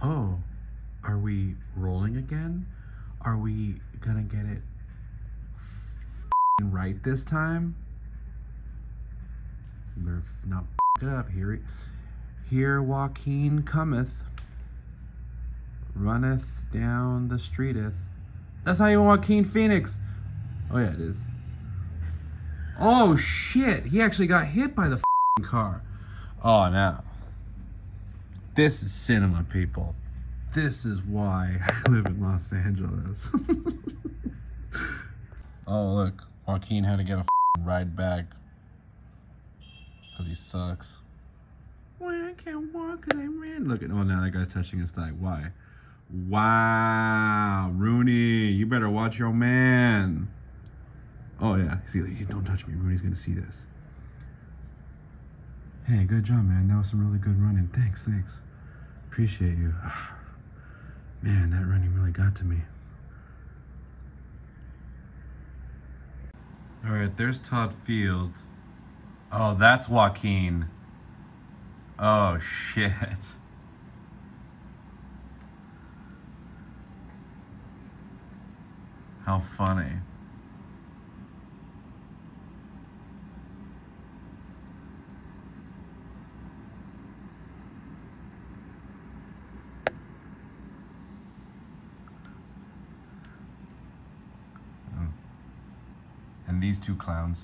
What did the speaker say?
Oh, are we rolling again? Are we gonna get it right this time? Better not it up. Here, here Joaquin cometh, runneth down the streeteth. That's not even Joaquin Phoenix. Oh yeah, it is. Oh shit! He actually got hit by the car. Oh no. This is cinema, people. This is why I live in Los Angeles. oh, look. Joaquin had to get a ride back. Because he sucks. Why I can't walk because I ran. Look at, oh, now that guy's touching his thigh. Why? Wow. Rooney, you better watch your man. Oh, yeah. See, don't touch me. Rooney's going to see this. Hey, good job, man. That was some really good running. Thanks, thanks. Appreciate you. Man, that running really got to me. All right, there's Todd Field. Oh, that's Joaquin. Oh, shit. How funny. And these two clowns.